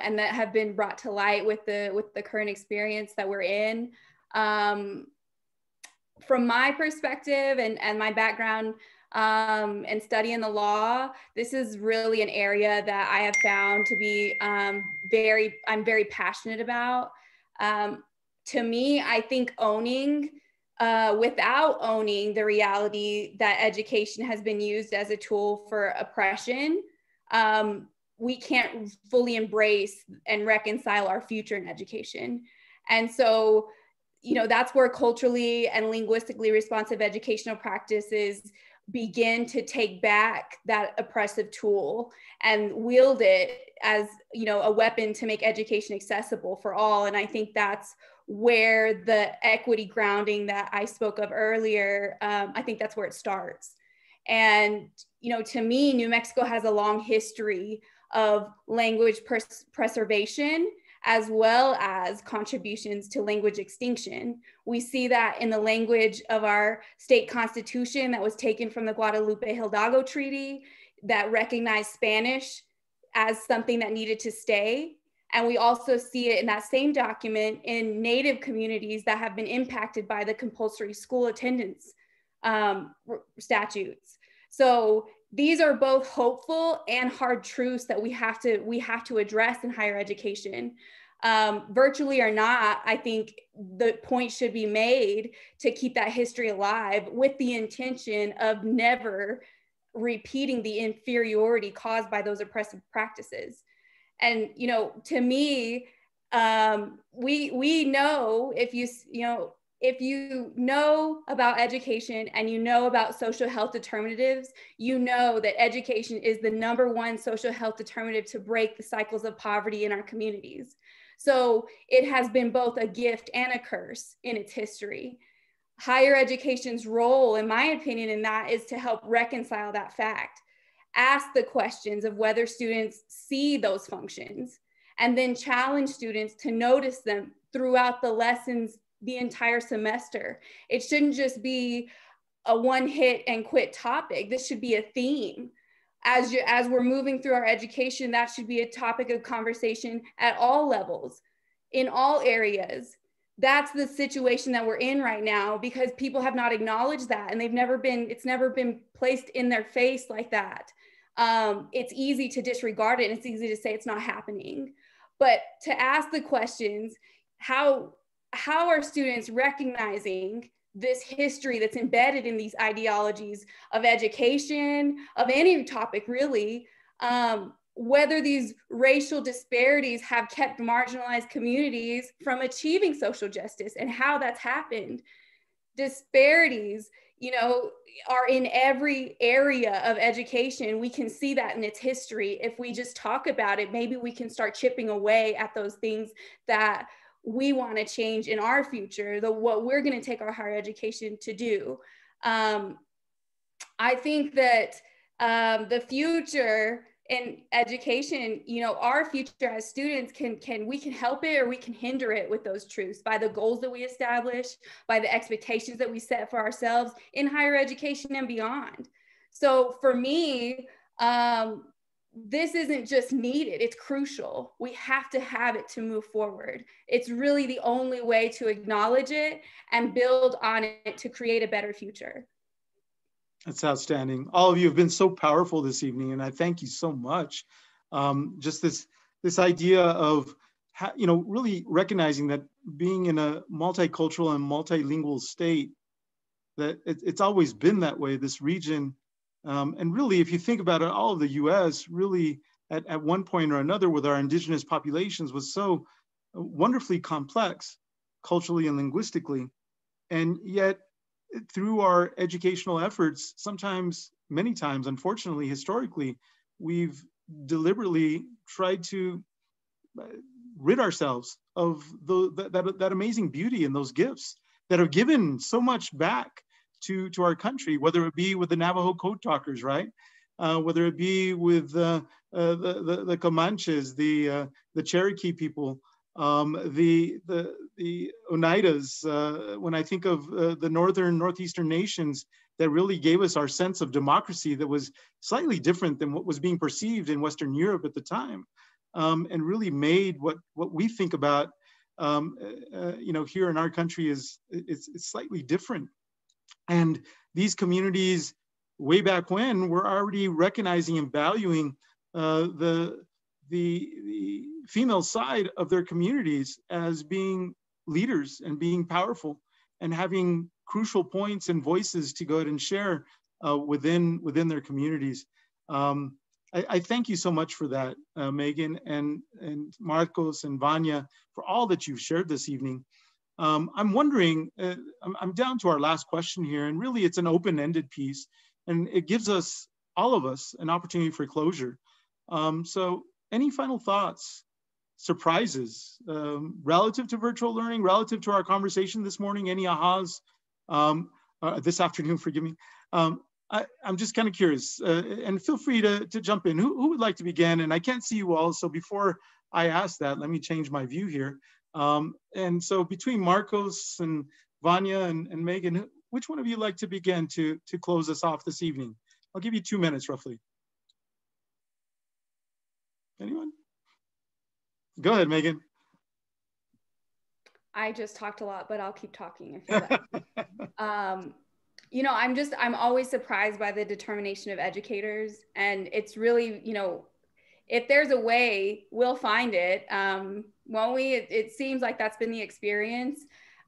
and that have been brought to light with the with the current experience that we're in. Um, from my perspective and, and my background um, and studying the law, this is really an area that I have found to be um, very, I'm very passionate about. Um, to me, I think owning uh, without owning the reality that education has been used as a tool for oppression, um, we can't fully embrace and reconcile our future in education. And so, you know, that's where culturally and linguistically responsive educational practices begin to take back that oppressive tool and wield it as you know a weapon to make education accessible for all and i think that's where the equity grounding that I spoke of earlier, um, I think that's where it starts. And, you know, to me, New Mexico has a long history of language pres- preservation as well as contributions to language extinction. We see that in the language of our state constitution that was taken from the Guadalupe Hidalgo Treaty that recognized Spanish as something that needed to stay and we also see it in that same document in Native communities that have been impacted by the compulsory school attendance um, statutes. So these are both hopeful and hard truths that we have to we have to address in higher education. Um, virtually or not, I think the point should be made to keep that history alive with the intention of never repeating the inferiority caused by those oppressive practices and you know to me um, we we know if you you know if you know about education and you know about social health determinatives, you know that education is the number one social health determinative to break the cycles of poverty in our communities. So it has been both a gift and a curse in its history. Higher education's role, in my opinion, in that is to help reconcile that fact ask the questions of whether students see those functions and then challenge students to notice them throughout the lessons the entire semester. It shouldn't just be a one hit and quit topic. This should be a theme. As, you, as we're moving through our education, that should be a topic of conversation at all levels, in all areas. That's the situation that we're in right now because people have not acknowledged that and they've never been, it's never been placed in their face like that um, it's easy to disregard it and it's easy to say it's not happening. But to ask the questions, how how are students recognizing this history that's embedded in these ideologies of education, of any topic really, um, whether these racial disparities have kept marginalized communities from achieving social justice and how that's happened. Disparities you know, are in every area of education. We can see that in its history. If we just talk about it, maybe we can start chipping away at those things that we want to change in our future, the what we're going to take our higher education to do. Um, I think that um, the future in education you know our future as students can can we can help it or we can hinder it with those truths by the goals that we establish by the expectations that we set for ourselves in higher education and beyond. So for me um, this isn't just needed it's crucial. We have to have it to move forward. It's really the only way to acknowledge it and build on it to create a better future that's outstanding. All of you have been so powerful this evening, and I thank you so much. Um, just this this idea of you know really recognizing that being in a multicultural and multilingual state, that it, it's always been that way. This region, um, and really, if you think about it, all of the U.S. really at, at one point or another with our indigenous populations was so wonderfully complex culturally and linguistically, and yet through our educational efforts, sometimes, many times, unfortunately, historically, we've deliberately tried to uh, rid ourselves of the, that, that, that amazing beauty and those gifts that have given so much back to, to our country, whether it be with the Navajo code talkers, right? uh, whether it be with uh, uh, the, the, the Comanches, the, uh, the Cherokee people, um, the, the, the Oneidas, uh, when I think of uh, the northern, northeastern nations that really gave us our sense of democracy that was slightly different than what was being perceived in Western Europe at the time, um, and really made what, what we think about um, uh, you know, here in our country is it's, it's slightly different. And these communities way back when were already recognizing and valuing uh, the, the, the female side of their communities as being leaders and being powerful and having crucial points and voices to go ahead and share uh, within, within their communities. Um, I, I, thank you so much for that, uh, Megan and, and Marcos and Vanya, for all that you've shared this evening. Um, I'm wondering, uh, I'm, I'm, down to our last question here, and really it's an open-ended piece, and it gives us, all of us, an opportunity for closure. Um, so any final thoughts, surprises, um, relative to virtual learning, relative to our conversation this morning, any ahas, um, uh, this afternoon, forgive me. Um, I, am just kind of curious, uh, and feel free to, to jump in. Who, who would like to begin? And I can't see you all, so before I ask that, let me change my view here. Um, and so between Marcos and Vanya and, and Megan, which one of you would like to begin to, to close us off this evening? I'll give you two minutes roughly. Anyone? Go ahead, Megan. I just talked a lot, but I'll keep talking if you like. um, you know, I'm just, I'm always surprised by the determination of educators. And it's really, you know, if there's a way, we'll find it. Um, won't we? It, it seems like that's been the experience,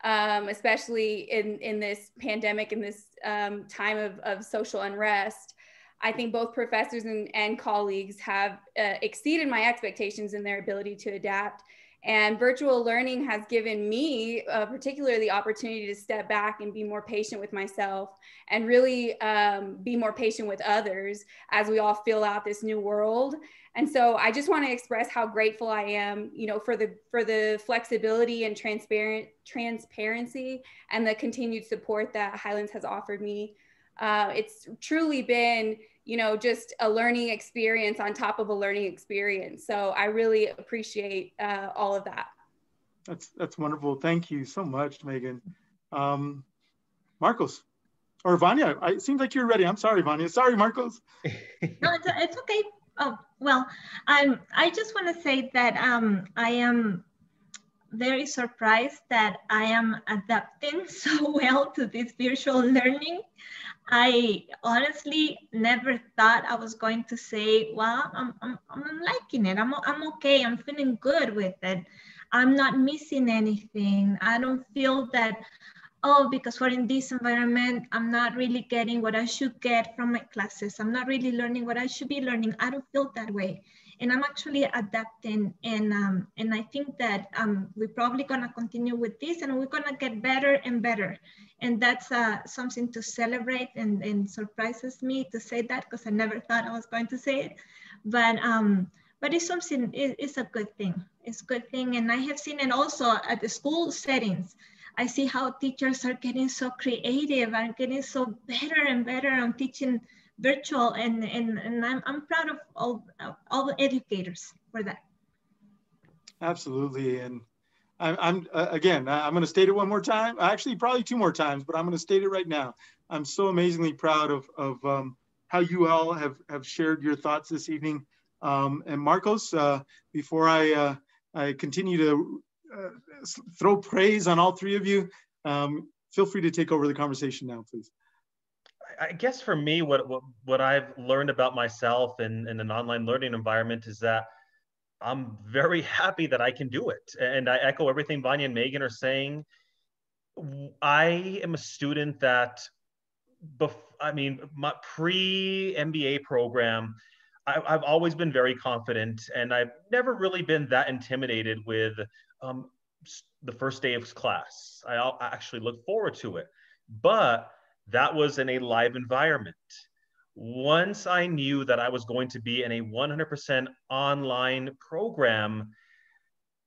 um, especially in, in this pandemic, in this um, time of, of social unrest. I think both professors and, and colleagues have uh, exceeded my expectations in their ability to adapt. And virtual learning has given me, uh, particularly, the opportunity to step back and be more patient with myself and really um, be more patient with others as we all fill out this new world. And so I just want to express how grateful I am, you know, for the for the flexibility and transparent transparency and the continued support that Highlands has offered me. Uh, it's truly been you know, just a learning experience on top of a learning experience. So I really appreciate uh, all of that. That's that's wonderful. Thank you so much, Megan. Um, Marcos or Vanya, I, it seems like you're ready. I'm sorry, Vanya. Sorry, Marcos. no, it's, it's okay. Oh, well, I'm, I just want to say that um, I am very surprised that I am adapting so well to this virtual learning. I honestly never thought I was going to say, well, I'm, I'm, I'm liking it. I'm, I'm okay. I'm feeling good with it. I'm not missing anything. I don't feel that, oh, because we're in this environment, I'm not really getting what I should get from my classes. I'm not really learning what I should be learning. I don't feel that way and I'm actually adapting. And um, and I think that um, we're probably gonna continue with this, and we're gonna get better and better. And that's uh, something to celebrate, and, and surprises me to say that because I never thought I was going to say it. But um, but it's something. It, it's a good thing. It's a good thing, and I have seen it also at the school settings. I see how teachers are getting so creative and getting so better and better on teaching virtual and, and, and I'm, I'm proud of all, all the educators for that. Absolutely. And I'm, I'm uh, again, I'm going to state it one more time. Actually, probably two more times, but I'm going to state it right now. I'm so amazingly proud of, of um, how you all have, have shared your thoughts this evening. Um, and Marcos, uh, before I, uh, I continue to uh, throw praise on all three of you, um, feel free to take over the conversation now, please. I guess for me, what, what, what I've learned about myself in, in an online learning environment is that I'm very happy that I can do it. And I echo everything Vanya and Megan are saying. I am a student that, bef- I mean, my pre MBA program, I, have always been very confident and I've never really been that intimidated with um, the first day of class. I actually look forward to it. But that was in a live environment. Once I knew that I was going to be in a 100% online program,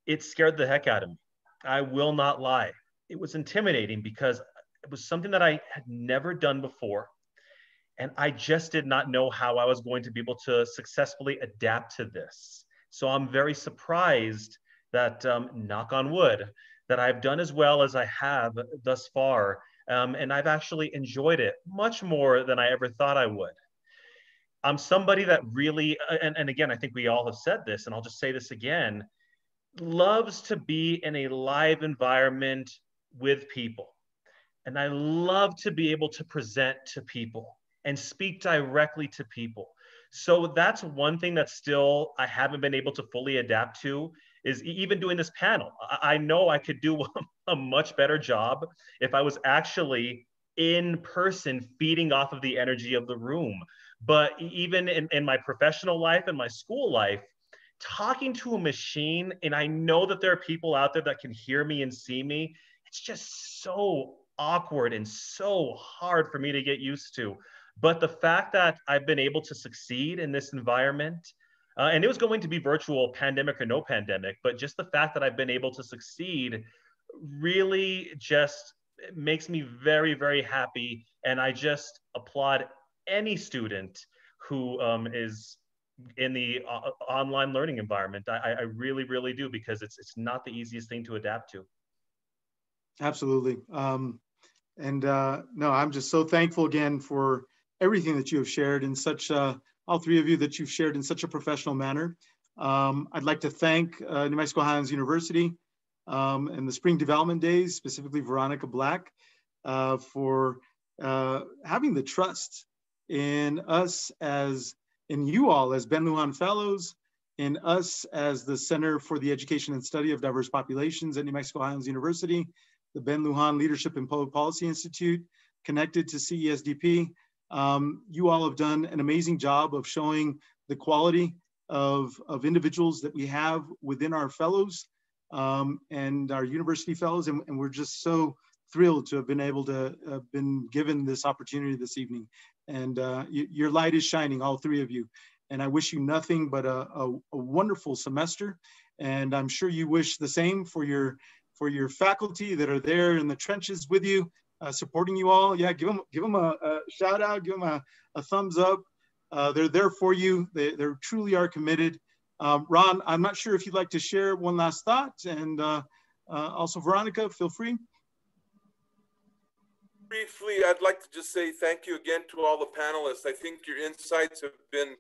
it scared the heck out of me. I will not lie. It was intimidating because it was something that I had never done before. And I just did not know how I was going to be able to successfully adapt to this. So I'm very surprised that, um, knock on wood, that I've done as well as I have thus far. Um, and I've actually enjoyed it much more than I ever thought I would. I'm somebody that really, uh, and, and again, I think we all have said this, and I'll just say this again loves to be in a live environment with people. And I love to be able to present to people and speak directly to people. So that's one thing that still I haven't been able to fully adapt to is even doing this panel. I, I know I could do a much better job if I was actually in person feeding off of the energy of the room. But even in, in my professional life and my school life, talking to a machine, and I know that there are people out there that can hear me and see me, it's just so awkward and so hard for me to get used to. But the fact that I've been able to succeed in this environment, uh, and it was going to be virtual, pandemic or no pandemic, but just the fact that I've been able to succeed really just makes me very, very happy. And I just applaud any student who um, is in the uh, online learning environment. I, I really, really do because it's it's not the easiest thing to adapt to. Absolutely. Um, and uh, no, I'm just so thankful again for everything that you have shared in such, uh, all three of you that you've shared in such a professional manner. Um, I'd like to thank uh, New Mexico Highlands University um, and the Spring Development Days, specifically Veronica Black, uh, for uh, having the trust in us as, in you all as Ben Lujan Fellows, in us as the Center for the Education and Study of Diverse Populations at New Mexico Highlands University, the Ben Lujan Leadership and Public Policy Institute, connected to CESDP. Um, you all have done an amazing job of showing the quality of, of individuals that we have within our fellows um, and our university fellows. And, and, we're just so thrilled to have been able to have been given this opportunity this evening. And uh, your light is shining, all three of you. And I wish you nothing but a, a, a wonderful semester. And I'm sure you wish the same for your for your faculty that are there in the trenches with you, uh, supporting you all. Yeah, give them, give them a, a shout out, give them a, a thumbs up. Uh, they're there for you. They, they truly are committed. Um, Ron, I'm not sure if you'd like to share one last thought and uh, uh also Veronica, feel free. Briefly, I'd like to just say thank you again to all the panelists. I think your insights have been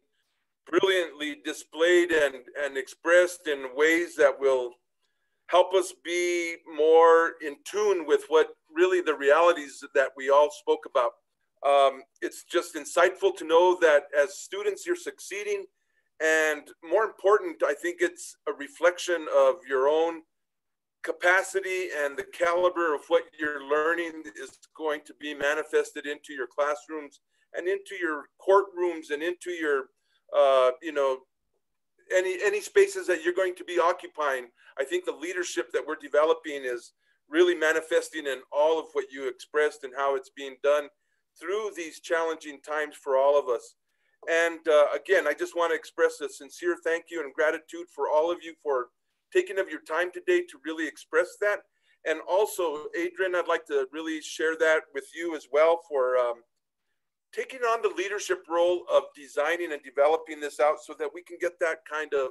brilliantly displayed and, and expressed in ways that will help us be more in tune with what really the realities that we all spoke about. Um, it's just insightful to know that as students, you're succeeding. And more important, I think it's a reflection of your own capacity and the caliber of what you're learning is going to be manifested into your classrooms and into your courtrooms and into your, uh, you know, any any spaces that you're going to be occupying i think the leadership that we're developing is really manifesting in all of what you expressed and how it's being done through these challenging times for all of us. And uh, again i just want to express a sincere thank you and gratitude for all of you for taking of your time today to really express that. And also adrian i'd like to really share that with you as well for um, taking on the leadership role of designing and developing this out so that we can get that kind of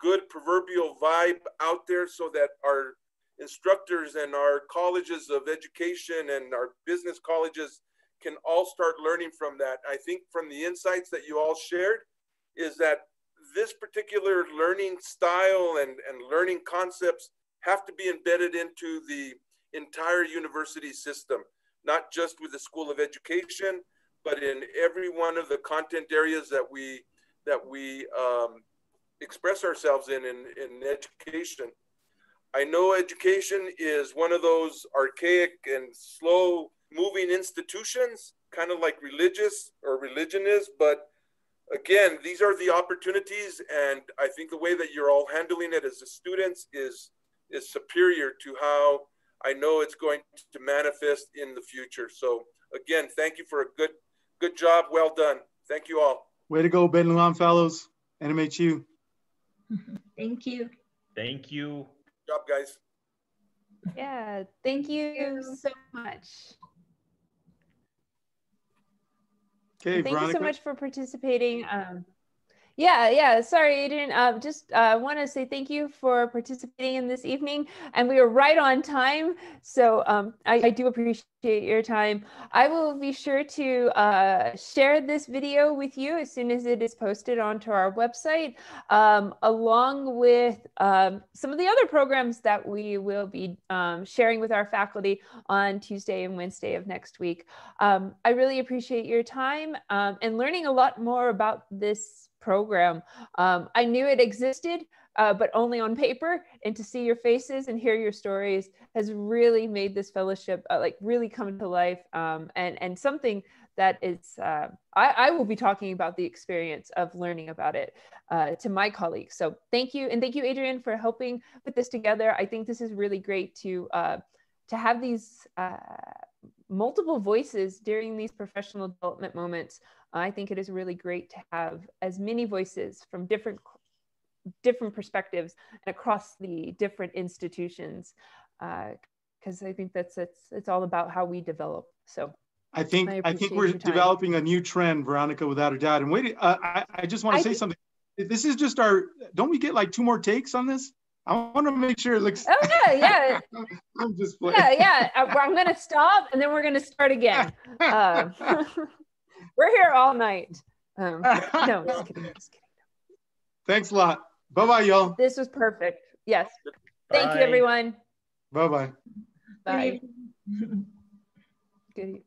good proverbial vibe out there so that our instructors and our colleges of education and our business colleges can all start learning from that. I think from the insights that you all shared is that this particular learning style and, and learning concepts have to be embedded into the entire university system, not just with the School of Education, but in every one of the content areas that we that we um, express ourselves in, in in education. I know education is one of those archaic and slow moving institutions, kind of like religious or religion is, but again, these are the opportunities, and I think the way that you're all handling it as the students is is superior to how I know it's going to manifest in the future. So again, thank you for a good Good job. Well done. Thank you all. Way to go, Ben Lujan Fellows, NMHU. Thank you. Thank you. Good job, guys. Yeah, thank you so much. Okay, Thank Veronica. you so much for participating. Um, yeah, yeah. Sorry, Adrian. Uh, just uh, want to say thank you for participating in this evening, and we are right on time. So um, I, I, do appreciate your time. I will be sure to uh, share this video with you as soon as it is posted onto our website, um, along with um, some of the other programs that we will be um, sharing with our faculty on Tuesday and Wednesday of next week. Um, I really appreciate your time and learning a lot more about this program. Um, I knew it existed, uh, but only on paper. And to see your faces and hear your stories has really made this fellowship uh, like really come to life um, and and something that is uh, I, I, will be talking about the experience of learning about it uh, to my colleagues. So thank you and thank you, Adrian, for helping put this together. I think this is really great to uh, to have these uh, multiple voices during these professional development moments I think it is really great to have as many voices from different different perspectives and across the different institutions because uh, I think that's it's it's all about how we develop. So I think I, I think we're developing a new trend, Veronica, without a doubt. And wait, uh, I I just want to say think, something. This is just our. Don't we get like two more takes on this? I want to make sure it looks. Oh yeah, yeah. I'm just playing. Yeah, yeah. I'm gonna stop and then we're gonna start again. Uh, we're here all night. Um, no, just kidding, just kidding. Thanks a lot. Bye bye, y'all. This was perfect. Yes. Thank you, everyone. Bye bye. Bye. Good.